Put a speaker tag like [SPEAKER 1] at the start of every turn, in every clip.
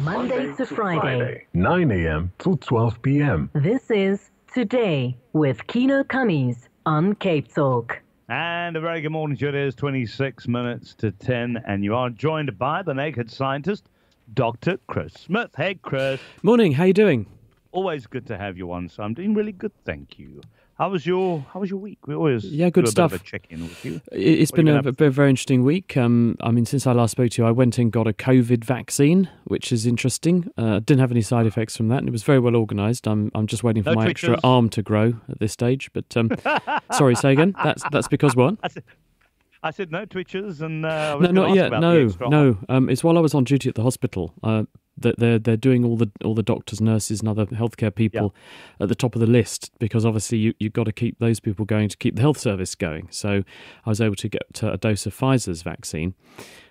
[SPEAKER 1] Monday to Friday.
[SPEAKER 2] 9 a.m. to 12 p.m.
[SPEAKER 1] This is Today with Kieno Kammies on Cape Talk.
[SPEAKER 3] And a very good morning to you. It is 26 minutes to 10, and you are joined by the naked scientist, Dr. Chris Smith. Hey, Chris.
[SPEAKER 4] Morning, how are you doing?
[SPEAKER 3] Always good to have you on. So I'm doing really good, thank you. How was your How was your week? We always
[SPEAKER 4] Yeah, good
[SPEAKER 3] a
[SPEAKER 4] stuff.
[SPEAKER 3] Bit of a check in with you.
[SPEAKER 4] It- It's
[SPEAKER 3] What
[SPEAKER 4] been a,
[SPEAKER 3] gonna
[SPEAKER 4] very, interesting week. Um, I mean, since I last spoke to you, I went and got a COVID vaccine, which is interesting. Uh, didn't have any side effects from that, and it was very well organised. I'm I'm just waiting for
[SPEAKER 3] No
[SPEAKER 4] my extra arm to grow at this stage. But um, sorry, say again. That's that's because what?
[SPEAKER 3] I said, I said no twitches, and uh, I was
[SPEAKER 4] No, not
[SPEAKER 3] ask
[SPEAKER 4] yet. No, no. Um, it's while I was on duty at the hospital. Uh, they're they're doing all the all the doctors, nurses, and other healthcare people at the top of the list because obviously you you've got to keep those people going to keep the health service going. So I was able to get a dose of Pfizer's vaccine,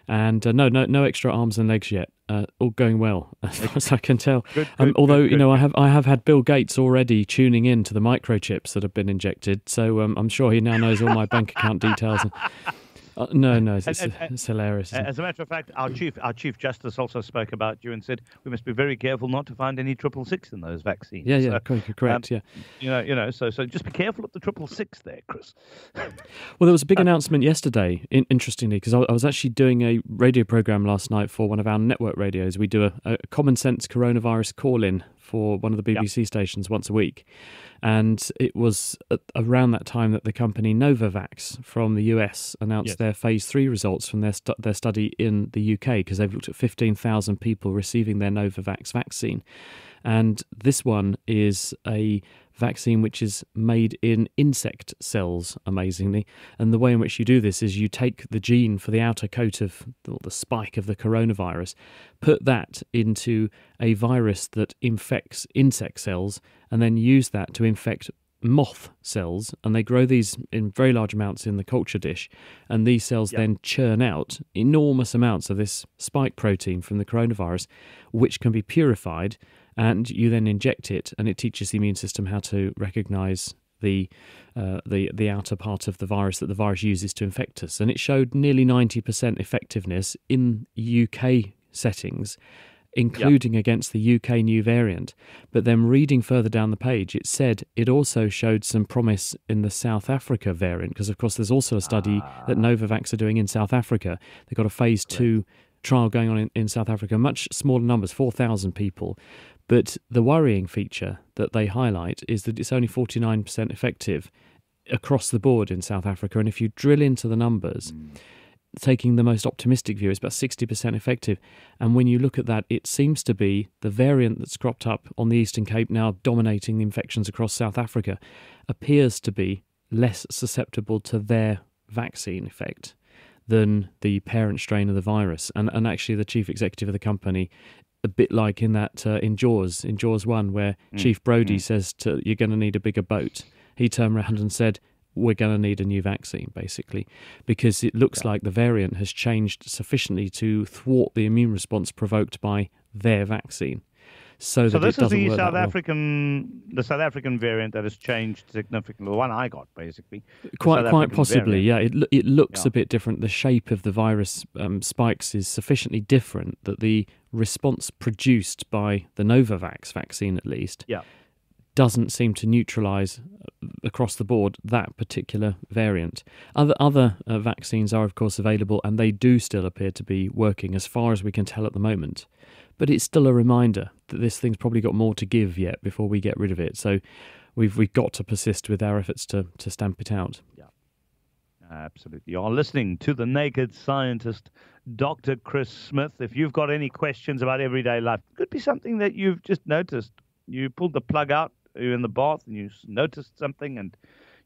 [SPEAKER 4] and uh, no no no extra arms and legs yet. Uh, all going well as far as I can tell.
[SPEAKER 3] Good,
[SPEAKER 4] um, although
[SPEAKER 3] good,
[SPEAKER 4] you know. I have I have had Bill Gates already tuning in to the microchips that have been injected, so um, I'm sure he now knows all my bank account details. And, uh, no, uh, no, it's,
[SPEAKER 3] And- and- uh,
[SPEAKER 4] it's hilarious.
[SPEAKER 3] As a matter of fact, our chief, our chief justice also spoke about you and said we must be very careful not to find any triple six in those vaccines.
[SPEAKER 4] Yeah, yeah,
[SPEAKER 3] So,
[SPEAKER 4] correct, correct, um, yeah.
[SPEAKER 3] you know, you know. So, so just be careful of the triple six there, Chris.
[SPEAKER 4] Well, there was a big uh, announcement yesterday, in, interestingly, because I, I was actually doing a radio program last night for one of our network radios. We do a, a common sense coronavirus call in for one of the BBC stations once a week. And it was around that time that the company Novavax from the US announced
[SPEAKER 3] Yes.
[SPEAKER 4] their phase three results from their, stu- their study in the UK because they've looked at 15,000 people receiving their Novavax vaccine. And this one is a vaccine which is made in insect cells, amazingly. And the way in which you do this is you take the gene for the outer coat of the spike of the coronavirus, put that into a virus that infects insect cells, and then use that to infect moth cells and they grow these in very large amounts in the culture dish and these cells
[SPEAKER 3] Yep.
[SPEAKER 4] then churn out enormous amounts of this spike protein from the coronavirus which can be purified and you then inject it and it teaches the immune system how to recognize the uh, the the outer part of the virus that the virus uses to infect us and it showed nearly 90% effectiveness in UK settings including against the UK new variant. But then reading further down the page, it said it also showed some promise in the South Africa variant, because of course there's also a study that Novavax are doing in South Africa. They've got a phase two trial going on in, in South Africa, much smaller numbers, 4,000 people. But the worrying feature that they highlight is that it's only 49% effective across the board in South Africa. And if you drill into the numbers, mm. taking the most optimistic view, it's about 60% effective. And when you look at that, it seems to be the variant that's cropped up on the Eastern Cape now dominating the infections across South Africa appears to be less susceptible to their vaccine effect than the parent strain of the virus. And, and actually, the chief executive of the company, a bit like in that uh, in Jaws, in Jaws 1, where Chief Brody says to, you're going to need a bigger boat, he turned around and said, we're going to need a new vaccine, basically, because it looks like the variant has changed sufficiently to thwart the immune response provoked by their vaccine. So,
[SPEAKER 3] this is the South
[SPEAKER 4] that well.
[SPEAKER 3] African, the South African variant that has changed significantly. The one I got, basically.
[SPEAKER 4] Quite, quite
[SPEAKER 3] African
[SPEAKER 4] possibly,
[SPEAKER 3] variant.
[SPEAKER 4] yeah. It it looks
[SPEAKER 3] Yeah.
[SPEAKER 4] a bit different. The shape of the virus um, spikes is sufficiently different that the response produced by the Novavax vaccine, at least,
[SPEAKER 3] Yeah.
[SPEAKER 4] doesn't seem to neutralize uh, across the board that particular variant. Other other uh, vaccines are, of course, available, and they do still appear to be working, as far as we can tell at the moment. But it's still a reminder that this thing's probably got more to give yet before we get rid of it. So we've we've got to persist with our efforts to to stamp it out. Yeah.
[SPEAKER 3] Absolutely. You're listening to the naked scientist, Dr. Chris Smith. If you've got any questions about everyday life, it could be something that you've just noticed. You pulled the plug out, you're in the bath, and you noticed something, and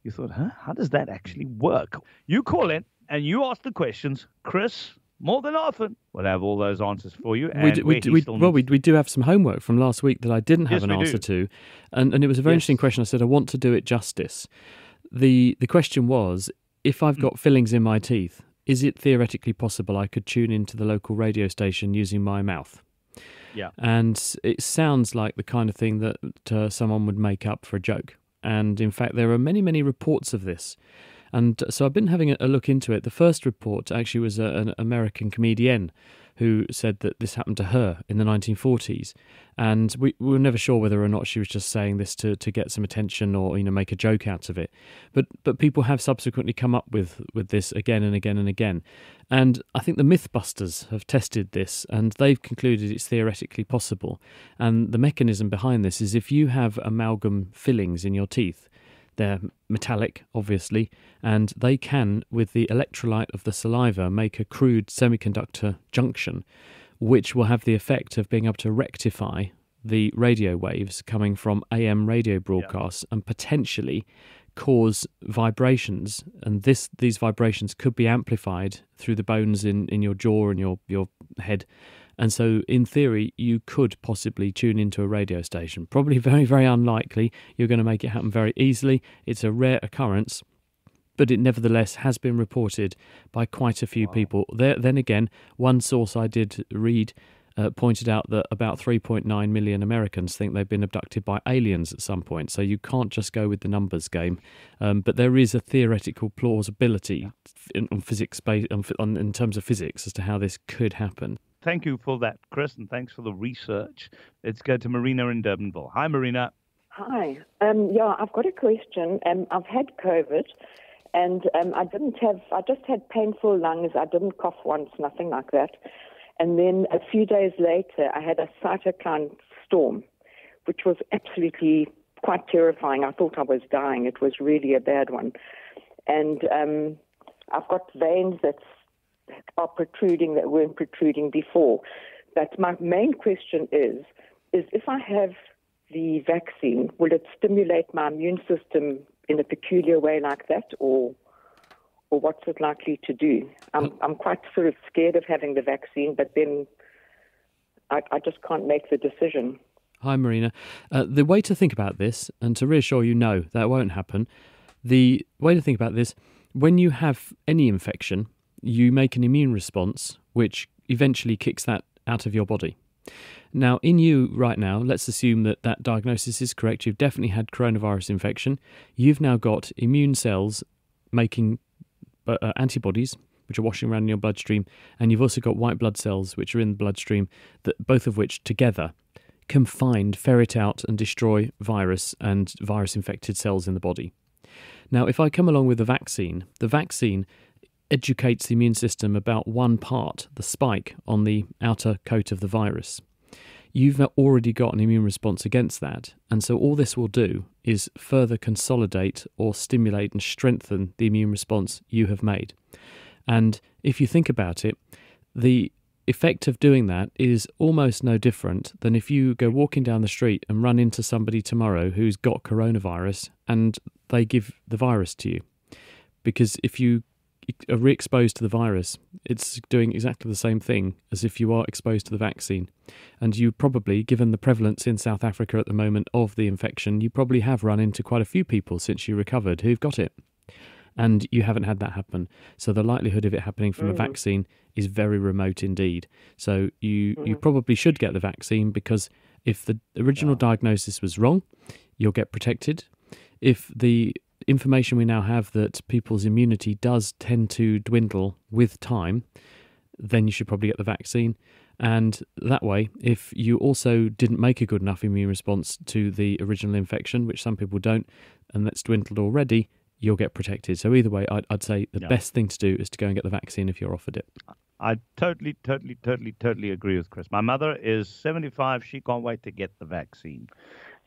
[SPEAKER 3] you thought, huh, how does that actually work? You call in and you ask the questions. Chris, more than often, we'll have all those answers for you. And
[SPEAKER 4] we, d- we,
[SPEAKER 3] where
[SPEAKER 4] d-
[SPEAKER 3] he
[SPEAKER 4] we, well, we, we do have some homework from last week that I didn't have
[SPEAKER 3] Yes,
[SPEAKER 4] an answer
[SPEAKER 3] do.
[SPEAKER 4] to, and and it was a very
[SPEAKER 3] Yes.
[SPEAKER 4] interesting question. I said I want to do it justice. the The question was, if I've
[SPEAKER 3] Hmm.
[SPEAKER 4] got fillings in my teeth, is it theoretically possible I could tune into the local radio station using my mouth?
[SPEAKER 3] Yeah.
[SPEAKER 4] And it sounds like the kind of thing that uh, someone would make up for a joke. And in fact, there are many, many reports of this. And so I've been having a look into it. The first report actually was an American comedian who said that this happened to her in the 1940s. And we, we, were never sure whether or not she was just saying this to, to get some attention or you know make a joke out of it. But but people have subsequently come up with, with this again and again and again. And I think the Mythbusters have tested this and they've concluded it's theoretically possible. And the mechanism behind this is if you have amalgam fillings in your teeth, they're metallic, obviously, and they can, with the electrolyte of the saliva, make a crude semiconductor junction, which will have the effect of being able to rectify the radio waves coming from AM radio broadcasts yeah. and potentially cause vibrations and this these vibrations could be amplified through the bones in, in your jaw and your, your head and so, in theory, you could possibly tune into a radio station. Probably very, very unlikely. You're going to make it happen very easily. It's a rare occurrence, but it nevertheless has been reported by quite a few wow. people. There, then again, one source I did read uh, pointed out that about 3.9 million Americans think they've been abducted by aliens at some point. So you can't just go with the numbers game. Um, but there is a theoretical plausibility in, on physics, on, in terms of physics, as to how this could happen
[SPEAKER 3] thank you for that, Chris, and thanks for the research. Let's go to Marina in Durbanville. Hi, Marina.
[SPEAKER 5] Hi. Um, yeah, I've got a question. Um, I've had COVID, and um, I didn't have. I just had painful lungs. I didn't cough once, nothing like that. And then a few days later, I had a cytokine storm, which was absolutely quite terrifying. I thought I was dying. It was really a bad one, and um, I've got veins that are protruding that weren't protruding before. But my main question is, is if I have the vaccine, will it stimulate my immune system in a peculiar way like that, or or what's it likely to do? I'm I'm quite sort of scared of having the vaccine, but then I, I just can't make the decision.
[SPEAKER 4] Hi, Marina. Uh, the way to think about this, and to reassure you, no, that won't happen. The way to think about this, when you have any infection, you make an immune response which eventually kicks that out of your body. Now, in you right now, let's assume that that diagnosis is correct. You've definitely had coronavirus infection. You've now got immune cells making uh, uh, antibodies, which are washing around in your bloodstream, and you've also got white blood cells, which are in the bloodstream, that both of which together can find, ferret out, and destroy virus and virus infected cells in the body. Now, if I come along with a vaccine, the vaccine educates the immune system about one part, the spike on the outer coat of the virus. You've already got an immune response against that, and so all this will do is further consolidate or stimulate and strengthen the immune response you have made. And if you think about it, the effect of doing that is almost no different than if you go walking down the street and run into somebody tomorrow who's got coronavirus and they give the virus to you. Because if you are re-exposed to the virus, it's doing exactly the same thing as if you are exposed to the vaccine. And you probably, given the prevalence in South Africa at the moment of the infection, you probably have run into quite a few people since you recovered who've got it. And you haven't had that happen. So the likelihood of it happening from mm. a vaccine is very remote indeed. So you, mm. you probably should get the vaccine because if the original diagnosis was wrong, you'll get protected. If the information we now have that people's immunity does tend to dwindle with time, then you should probably get the vaccine. And that way, if you also didn't make a good enough immune response to the original infection, which some people don't, and that's dwindled already, you'll get protected. So either way, I'd, I'd say the yeah. best thing to do is to go and get the vaccine if you're offered it.
[SPEAKER 3] I totally, totally, totally, totally agree with Chris. My mother is 75. She can't wait to get the vaccine.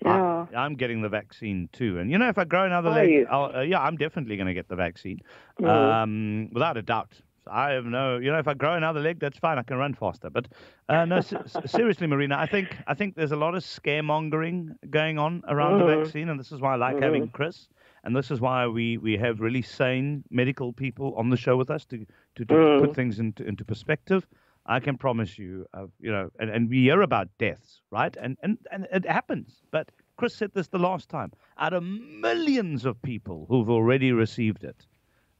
[SPEAKER 5] Yeah.
[SPEAKER 3] I, am getting the vaccine too. And you know, if I grow another leg, uh, yeah, I'm definitely going to get the vaccine, mm. um, without a doubt. I have no, you know, if I grow another leg, that's fine. I can run faster. But uh, no, seriously, Marina, I think I think there's a lot of scaremongering going on around mm. the vaccine, and this is why I like mm. having Chris, and this is why we, we have really sane medical people on the show with us to to, to mm. put things into into perspective. I can promise you, uh, you know, and, and we hear about deaths, right? And, and and it happens. But Chris said this the last time. Out of millions of people who've already received it,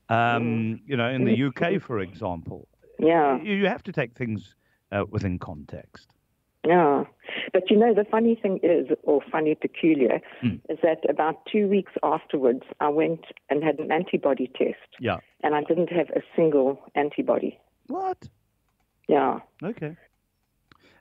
[SPEAKER 3] um, mm. you know, in the UK, for example,
[SPEAKER 5] yeah,
[SPEAKER 3] you, you have to take things uh, within context.
[SPEAKER 5] Yeah, But you know, the funny thing is, or funny peculiar,
[SPEAKER 3] Hmm.
[SPEAKER 5] is that about two weeks afterwards, I went and had an antibody test,
[SPEAKER 3] Yeah.
[SPEAKER 5] and I didn't have a single antibody.
[SPEAKER 3] What?
[SPEAKER 5] Yeah.
[SPEAKER 3] Okay.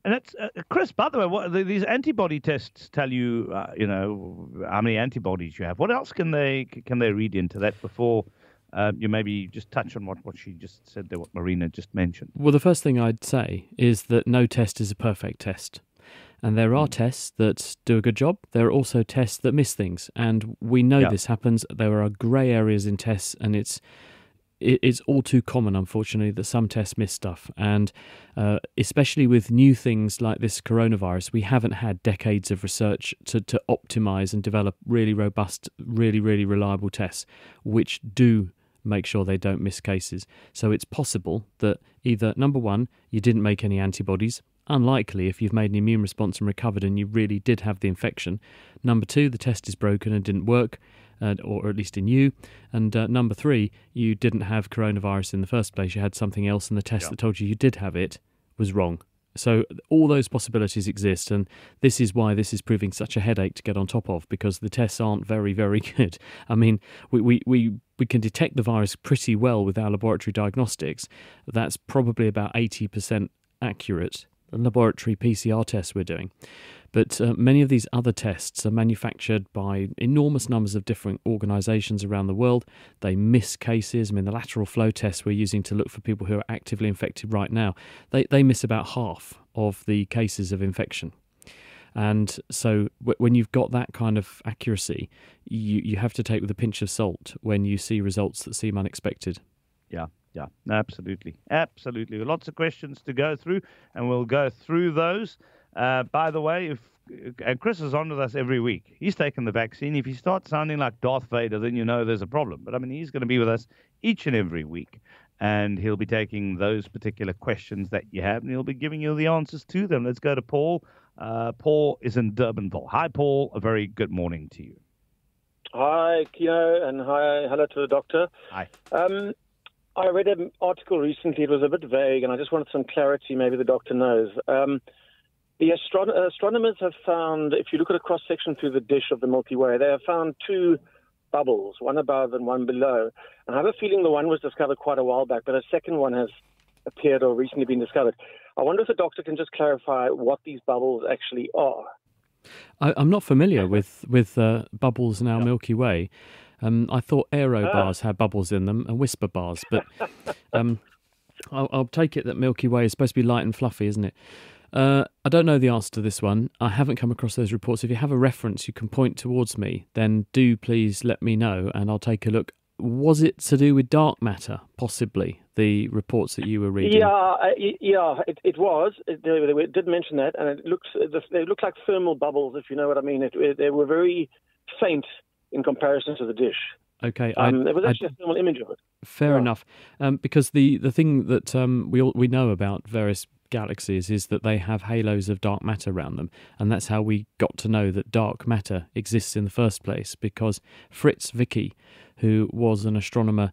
[SPEAKER 3] And that's uh, Chris. By the way, what the, these antibody tests tell you, uh, you know, how many antibodies you have. What else can they can they read into that before uh, you maybe just touch on what, what she just said there, what Marina just mentioned?
[SPEAKER 4] Well, the first thing I'd say is that no test is a perfect test. And there are tests that do a good job. There are also tests that miss things. And we know
[SPEAKER 3] Yeah.
[SPEAKER 4] this happens. There are grey areas in tests, and it's it- it's all too common, unfortunately, that some tests miss stuff. And uh, especially with new things like this coronavirus, we haven't had decades of research to, to optimize and develop really robust, really, really reliable tests, which do make sure they don't miss cases. So it's possible that either, number one, you didn't make any antibodies. Unlikely if you've made an immune response and recovered and you really did have the infection. Number two, the test is broken and didn't work uh, or at least in you. And uh, number three, you didn't have coronavirus in the first place. You had something else, and the test
[SPEAKER 3] Yeah.
[SPEAKER 4] that told you you did have it was wrong. So all those possibilities exist, and this is why this is proving such a headache to get on top of because the tests aren't very, very good. I mean, we we we, we can detect the virus pretty well with our laboratory diagnostics. That's probably about eighty percent accurate. The laboratory PCR tests we're doing. But uh, many of these other tests are manufactured by enormous numbers of different organizations around the world. They miss cases. I mean, the lateral flow tests we're using to look for people who are actively infected right now, they, they miss about half of the cases of infection. And so w- when you've got that kind of accuracy, you, you have to take with a pinch of salt when you see results that seem unexpected.
[SPEAKER 3] Yeah, yeah, absolutely, absolutely. Lots of questions to go through, and we'll go through those. Uh, by the way, if and Chris is on with us every week. He's taken the vaccine. If he starts sounding like Darth Vader, then you know there's a problem. But I mean, he's going to be with us each and every week, and he'll be taking those particular questions that you have, and he'll be giving you the answers to them. Let's go to Paul. Uh, Paul is in Durbanville. Hi, Paul. A very good morning to you.
[SPEAKER 6] Hi, Kieno, and hi, hello to the doctor.
[SPEAKER 3] Hi.
[SPEAKER 6] Um, I read an article recently. It was a bit vague, and I just wanted some clarity. Maybe the doctor knows. Um, the astron- astronomers have found, if you look at a cross section through the dish of the Milky Way, they have found two bubbles, one above and one below. And I have a feeling the one was discovered quite a while back, but a second one has appeared or recently been discovered. I wonder if the doctor can just clarify what these bubbles actually are.
[SPEAKER 4] I, I'm not familiar with with uh, bubbles in our Milky Way. Um, I thought aero bars had bubbles in them and Wispa bars, but um, I'll, I'll take it that Milky Way is supposed to be light and fluffy, isn't it? Uh, I don't know the answer to this one. I haven't come across those reports. If you have a reference you can point towards me, then do please let me know and I'll take a look. Was it to do with dark matter, possibly, the reports that you were reading?
[SPEAKER 6] Yeah, uh, yeah, it, it was. It, did mention that, and it looks they look like thermal bubbles, if you know what I mean. It, they were very faint in comparison to the dish.
[SPEAKER 4] Okay,
[SPEAKER 6] Um, there was actually a thermal image of it.
[SPEAKER 4] Fair
[SPEAKER 6] Yeah.
[SPEAKER 4] enough, um, because the the thing that um, we all, we know about various galaxies is that they have halos of dark matter around them, and that's how we got to know that dark matter exists in the first place. Because Fritz Zwicky, who was an astronomer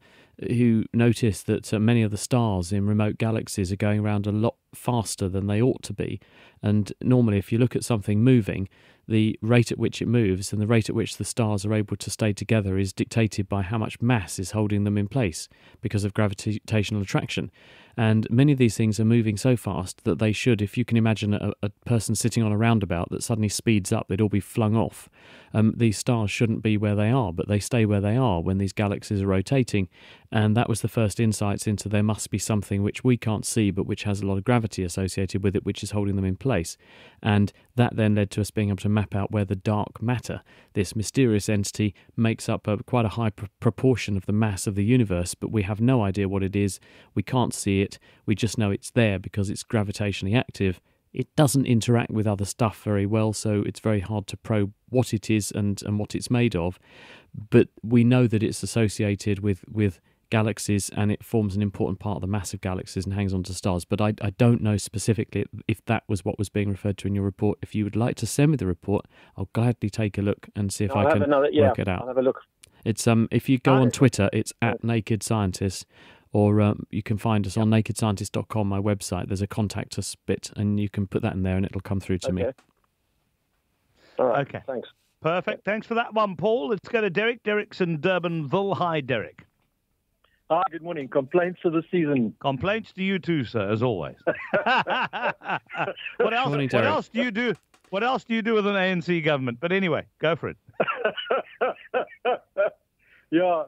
[SPEAKER 4] who noticed that uh, many of the stars in remote galaxies are going around a lot faster than they ought to be, and normally, if you look at something moving, the rate at which it moves and the rate at which the stars are able to stay together is dictated by how much mass is holding them in place because of gravitational attraction. And many of these things are moving so fast that they should, if you can imagine a, a person sitting on a roundabout that suddenly speeds up, they'd all be flung off. Um, these stars shouldn't be where they are, but they stay where they are when these galaxies are rotating. And that was the first insights into there must be something which we can't see, but which has a lot of gravity associated with it, which is holding them in place. And that then led to us being able to map out where the dark matter, this mysterious entity, makes up a, quite a high pr- proportion of the mass of the universe, but we have no idea what it is. We can't see it. We just know it's there because it's gravitationally active. It doesn't interact with other stuff very well, so it's very hard to probe what it is and, and what it's made of. But we know that it's associated with, with galaxies and it forms an important part of the massive galaxies and hangs on to stars. But I, I don't know specifically if that was what was being referred to in your report. If you would like to send me the report, I'll gladly take a look and see if
[SPEAKER 6] I'll
[SPEAKER 4] I can
[SPEAKER 6] another, yeah,
[SPEAKER 4] work it out.
[SPEAKER 6] I'll have a look.
[SPEAKER 4] It's um if you go on. Twitter, it's at Naked Scientist, or um, you can find us on nakedscientist.com, my website. There's a contact us bit, and you can put that in there, and it'll come through to me.
[SPEAKER 6] Okay. All right.
[SPEAKER 3] Okay.
[SPEAKER 6] Thanks.
[SPEAKER 3] Perfect. Thanks for that one, Paul. Let's go to Derek. Derek's in Durbanville. Hi, Derek.
[SPEAKER 7] Hi, good morning. Complaints for the season.
[SPEAKER 3] Complaints to you too, sir, as always. what else?
[SPEAKER 4] Morning,
[SPEAKER 3] what else do you do? What else do you do with an ANC government? But anyway, go for it.
[SPEAKER 7] yeah.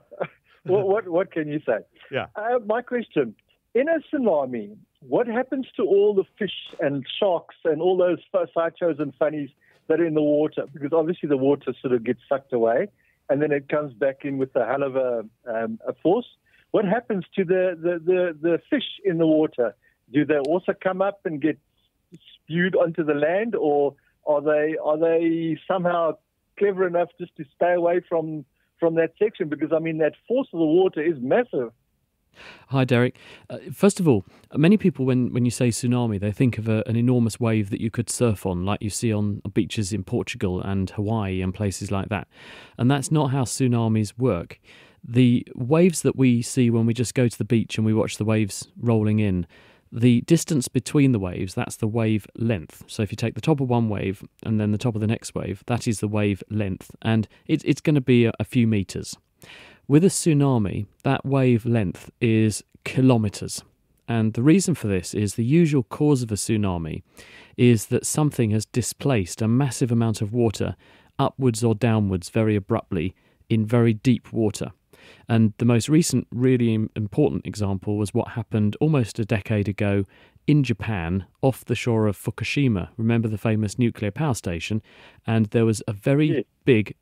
[SPEAKER 7] what, what what can you say?
[SPEAKER 3] Yeah.
[SPEAKER 7] Uh, my question: In a tsunami, what happens to all the fish and sharks and all those cychos and funnies that are in the water? Because obviously the water sort of gets sucked away, and then it comes back in with a hell of a, um, a force. What happens to the, the, the, the fish in the water? Do they also come up and get spewed onto the land, or are they are they somehow clever enough just to stay away from from that section? Because I mean, that force of the water is massive.
[SPEAKER 4] Hi, Derek. Uh, first of all, many people, when, when you say tsunami, they think of a, an enormous wave that you could surf on, like you see on beaches in Portugal and Hawaii and places like that. And that's not how tsunamis work. The waves that we see when we just go to the beach and we watch the waves rolling in, the distance between the waves, that's the wave length. So if you take the top of one wave and then the top of the next wave, that is the wave length. And it, it's going to be a, a few meters. With a tsunami, that wave length is kilometers. And the reason for this is the usual cause of a tsunami is that something has displaced a massive amount of water upwards or downwards very abruptly in very deep water. And the most recent, really important example was what happened almost a decade ago in Japan off the shore of Fukushima. Remember the famous nuclear power station? And there was a very
[SPEAKER 7] Yeah.
[SPEAKER 4] big,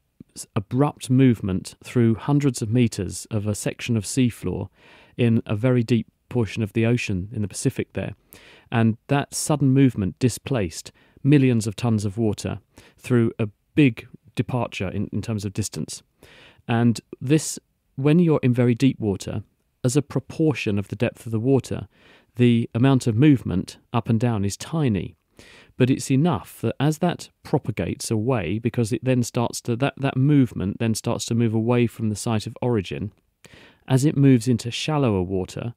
[SPEAKER 4] abrupt movement through hundreds of meters of a section of seafloor in a very deep portion of the ocean in the Pacific there. And that sudden movement displaced millions of tons of water through a big departure in, in terms of distance. And this, when you're in very deep water, as a proportion of the depth of the water, the amount of movement up and down is tiny. But it's enough that as that propagates away, because it then starts to, that, that movement then starts to move away from the site of origin, as it moves into shallower water,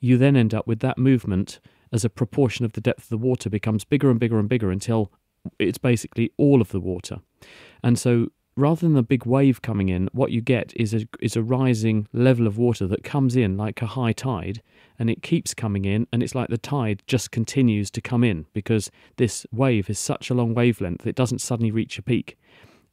[SPEAKER 4] you then end up with that movement as a proportion of the depth of the water becomes bigger and bigger and bigger until it's basically all of the water. And so rather than a big wave coming in, what you get is a is a rising level of water that comes in like a high tide and it keeps coming in and it's like the tide just continues to come in because this wave is such a long wavelength it doesn't suddenly reach a peak.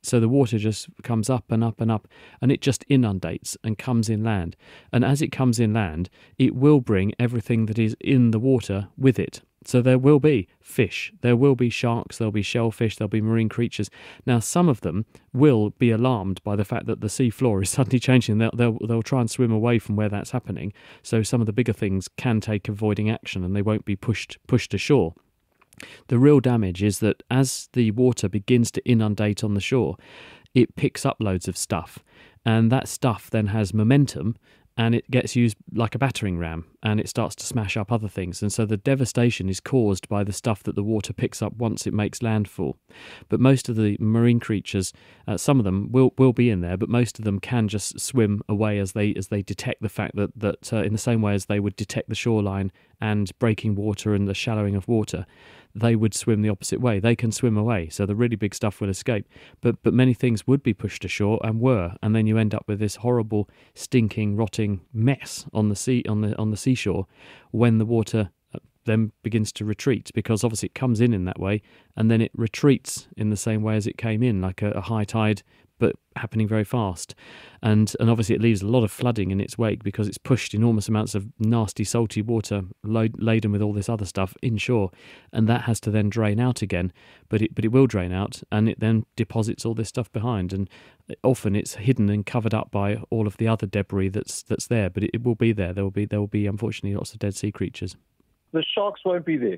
[SPEAKER 4] So the water just comes up and up and up, and it just inundates and comes inland. And as it comes inland, it will bring everything that is in the water with it. So there will be fish, there will be sharks, there'll be shellfish, there'll be marine creatures. Now, some of them will be alarmed by the fact that the sea floor is suddenly changing. They'll, they'll, they'll try and swim away from where that's happening. So some of the bigger things can take avoiding action and they won't be pushed pushed ashore. The real damage is that as the water begins to inundate on the shore, it picks up loads of stuff, and that stuff then has momentum and it gets used like a battering ram and it starts to smash up other things. And so the devastation is caused by the stuff that the water picks up once it makes landfall. But most of the marine creatures, uh, some of them will, will be in there, but most of them can just swim away as they as they detect the fact that, that uh, in the same way as they would detect the shoreline and breaking water and the shallowing of water, they would swim the opposite way. They can swim away, so the really big stuff will escape. But but many things would be pushed ashore and were, and then you end up with this horrible, stinking, rotting mess on the sea on the on the seashore when the water uh, then begins to retreat because obviously it comes in in that way and then it retreats in the same way as it came in, like a, a high tide but happening very fast. And and obviously it leaves a lot of flooding in its wake because it's pushed enormous amounts of nasty salty water load, laden with all this other stuff inshore, and that has to then drain out again. But it but it will drain out, and it then deposits all this stuff behind, and often it's hidden and covered up by all of the other debris that's that's there. But it, it will be there. There will be there will be unfortunately lots of dead sea creatures.
[SPEAKER 7] The sharks won't be there.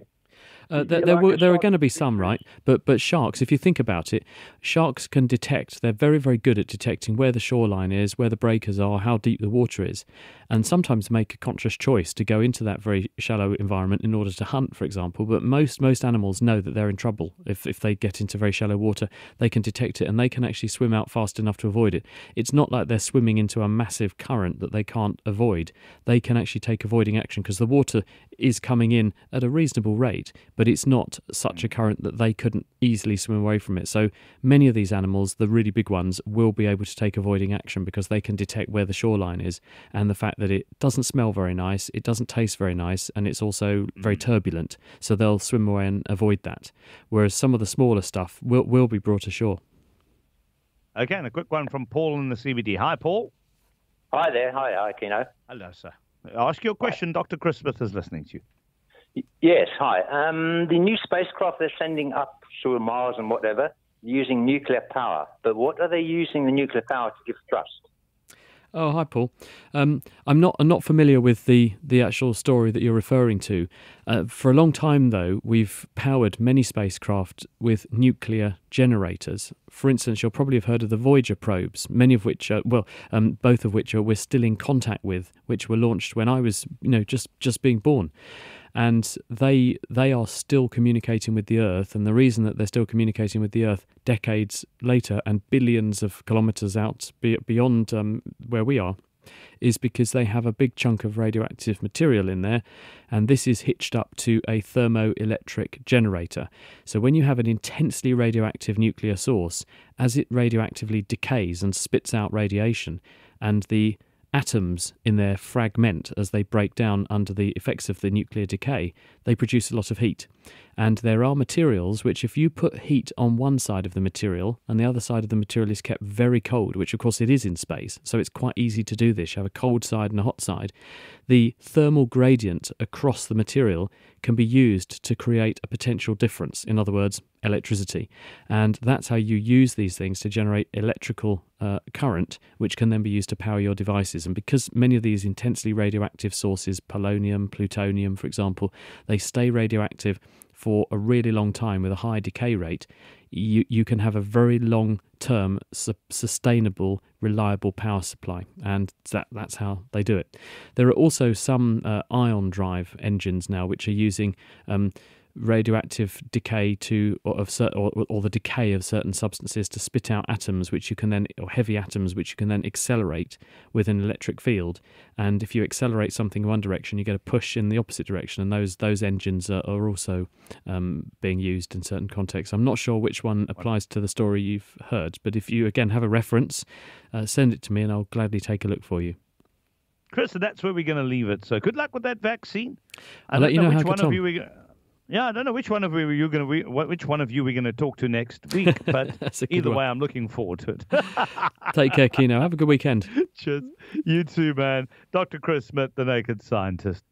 [SPEAKER 4] Uh, there, there,
[SPEAKER 7] like a
[SPEAKER 4] there are going to be some, right? But but sharks, if you think about it, sharks can detect. They're very very good at detecting where the shoreline is, where the breakers are, how deep the water is, and sometimes make a conscious choice to go into that very shallow environment in order to hunt, for example. But most most animals know that they're in trouble if if they get into very shallow water. They can detect it and they can actually swim out fast enough to avoid it. It's not like they're swimming into a massive current that they can't avoid. They can actually take avoiding action because the water is coming in at a reasonable rate. Rate, but it's not such a mm. current that they couldn't easily swim away from it. So many of these animals, the really big ones, will be able to take avoiding action because they can detect where the shoreline is and the fact that it doesn't smell very nice, it doesn't taste very nice, and it's also very mm. turbulent. So they'll swim away and avoid that. Whereas some of the smaller stuff will, will be brought ashore.
[SPEAKER 3] Okay, and a quick one from Paul in the CBD. Hi, Paul.
[SPEAKER 8] Hi there. Hi, hi, Kieno.
[SPEAKER 3] Hello, sir. Ask your question. Dr. Chris Smith is listening to you.
[SPEAKER 8] Yes, hi. Um, the new spacecraft they're sending up to Mars and whatever, using nuclear power. But what are they using the nuclear power to give thrust?
[SPEAKER 4] Oh, hi, Paul. Um, I'm not I'm not familiar with the the actual story that you're referring to. Uh, for a long time, though, we've powered many spacecraft with nuclear generators. For instance, you'll probably have heard of the Voyager probes, many of which, are, well, um, both of which are we're still in contact with, which were launched when I was, you know, just just being born and they they are still communicating with the earth and the reason that they're still communicating with the earth decades later and billions of kilometers out be, beyond um, where we are is because they have a big chunk of radioactive material in there and this is hitched up to a thermoelectric generator. So when you have an intensely radioactive nuclear source as it radioactively decays and spits out radiation and the atoms in their fragment as they break down under the effects of the nuclear decay, they produce a lot of heat. And there are materials which, if you put heat on one side of the material and the other side of the material is kept very cold, which of course it is in space, so it's quite easy to do this. You have a cold side and a hot side. The thermal gradient across the material can be used to create a potential difference. In other words, electricity. And that's how you use these things to generate electrical uh, current, which can then be used to power your devices. And because many of these intensely radioactive sources, polonium, plutonium, for example, they stay radioactive for a really long time with a high decay rate, you, you can have a very long term, su- sustainable, reliable power supply. And that, that's how they do it. There are also some uh, ion drive engines now which are using. Um, radioactive decay to or of cer- or, or the decay of certain substances to spit out atoms which you can then or heavy atoms which you can then accelerate with an electric field and if you accelerate something in one direction you get a push in the opposite direction and those those engines are, are also um, being used in certain contexts i'm not sure which one applies to the story you've heard but if you again have a reference uh, send it to me and i'll gladly take a look for you
[SPEAKER 3] Chris, so that's where we're going to leave it. So good luck with that vaccine. I
[SPEAKER 4] I'll let
[SPEAKER 3] don't
[SPEAKER 4] you know how
[SPEAKER 3] which
[SPEAKER 4] it
[SPEAKER 3] one of you we yeah, I don't know which one of you you're going to which one of you we're going to talk to next week, but either
[SPEAKER 4] one.
[SPEAKER 3] way, I'm looking forward to it.
[SPEAKER 4] take care kieno have a good weekend
[SPEAKER 3] Cheers. You too, man. Dr. Chris Smith, the Naked Scientist.